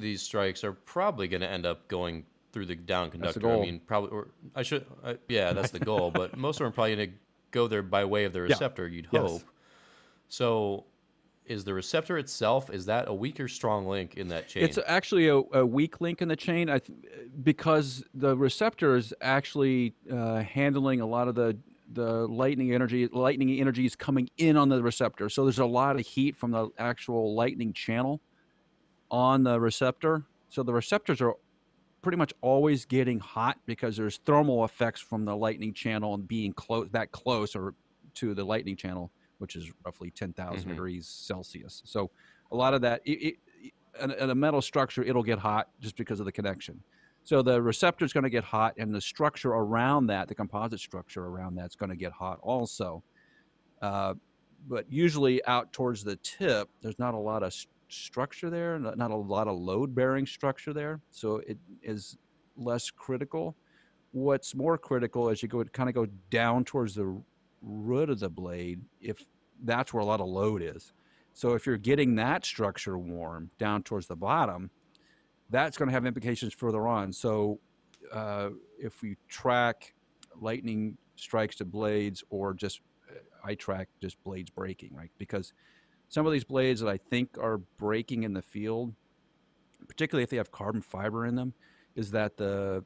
these strikes are probably going to end up going through the down That's the conductor. I mean, probably, or I should, I, yeah, that's the goal. but most of them are probably going to go there by way of the Yeah. receptor. You'd Yes. hope. So, is the receptor itself is that a weak or strong link in that chain? It's actually a, a weak link in the chain I th- because the receptor is actually uh, handling a lot of the the lightning energy. Lightning energy is coming in on the receptor, so there's a lot of heat from the actual lightning channel on the receptor. So the receptors are pretty much always getting hot because there's thermal effects from the lightning channel and being close that close or to the lightning channel, which is roughly 10,000 Mhm. degrees Celsius. So a lot of that, it, it, in, a metal structure, it'll get hot just because of the connection. So the receptor is going to get hot, and the structure around that, the composite structure around that's going to get hot also. Uh, but usually out towards the tip, there's not a lot of s- structure there, not, not a lot of load bearing structure there. So it is less critical. What's more critical as you go kind of go down towards the root of the blade, if that's where a lot of load is. So if you're getting that structure warm down towards the bottom, that's going to have implications further on. So uh, if we track lightning strikes to blades or just uh, I track just blades breaking, right? Because some of these blades that I think are breaking in the field, particularly if they have carbon fiber in them, is that the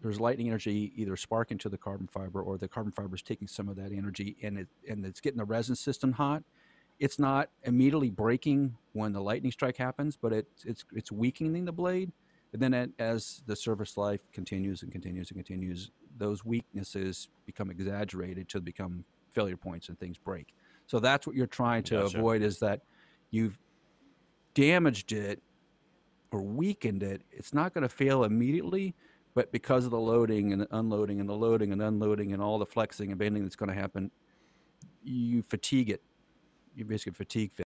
there's lightning energy either sparking to the carbon fiber or the carbon fiber is taking some of that energy and it and it's getting the resin system hot. It's not immediately breaking when the lightning strike happens, but it's it's it's weakening the blade. And then it, as the service life continues and continues and continues, those weaknesses become exaggerated to become failure points and things break. So that's what you're trying to Gotcha. avoid is that you've damaged it or weakened it. It's not going to fail immediately, but because of the loading and the unloading and the loading and unloading and all the flexing and bending that's going to happen, you fatigue it. You basically fatigue